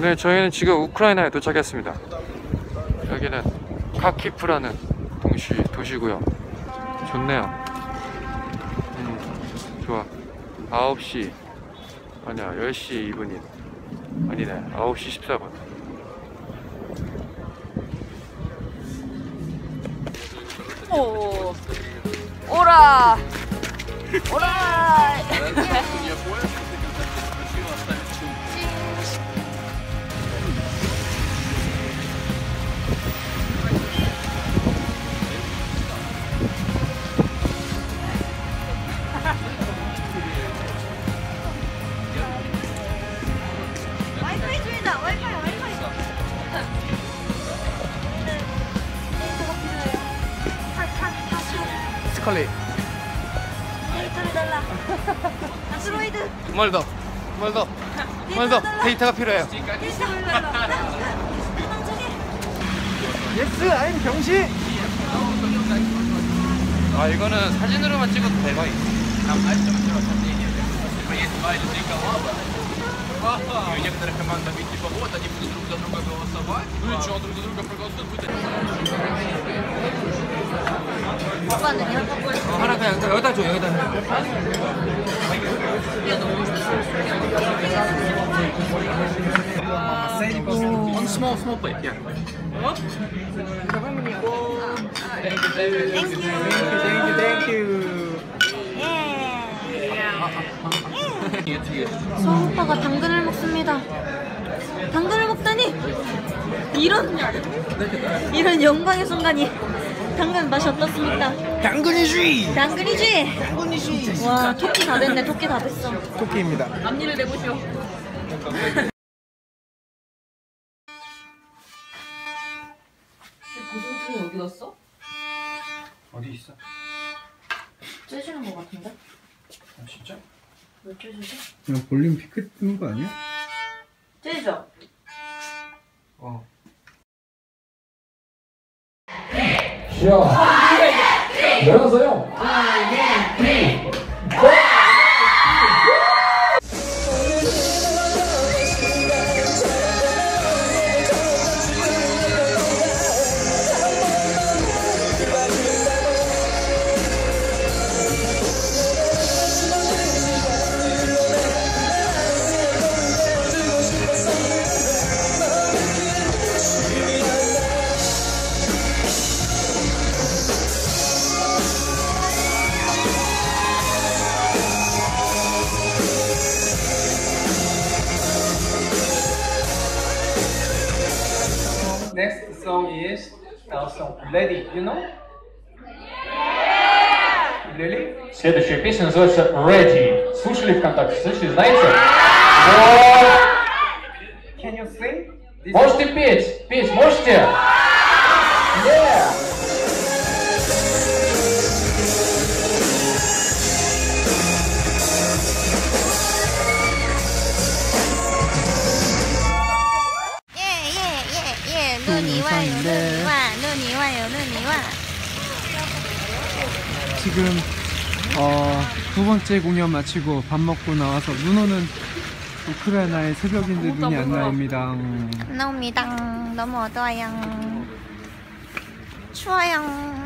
네, 저희는 지금 우크라이나에 도착했습니다. 여기는 카키프라는 동시 도시고요. 좋네요. 음, 좋아. 9시 아니야 10시 2분이 아니네 9시 14분. 오. 오라. 오라. 스컬리 데이터를 달라. 안드로이드 두 말 더. 두 말 더. 두 말 더. 데이터가 필요해요. 데이터를 달라. 도망쳐게. 예스 아임 경시. 아 이거는 사진으로만 찍어도 대박이. И у некоторых команд там ведь типа вот, они будут друг за друга голосовать. Ну и что, друг за друга проголосуют, будет 오빠는요? 하나 그냥 여기다 줘 여기다. On small, small plate, yeah. 땡큐 땡큐. 소 오빠가 당근을 먹습니다. 당근을 먹다니 이런 이런 영광의 순간이 당근 맛이 어떻습니까? 당근이지. 당근이지. 당근이지. 와 토끼 다 됐네. 토끼 다 됐어. 토끼입니다. 앞니를 내보시오. 보조팀 어디 갔어? 어디 있어? 째주는 것 같은데? 아 진짜? 왜 째주지? 그냥 볼륨 피크 뜨는 거 아니야? 째죠? 어. 시작. 늘어서요. 아, 예. 네, Next song is our song Lady, you know? Really? Следующая песня называется Ready. Слушали ВКонтакте? Слышали, знаете? Can you sing? This Можете петь? Петь можете? 예 눈이 와요 눈이 와 눈이 와요 눈이 와 지금 어, 두 번째 공연 마치고 밥 먹고 나와서 눈 오는 우크라이나의 새벽인데 눈이 안 나옵니다. 음, 나옵니다. 너무 어두워요. 추워요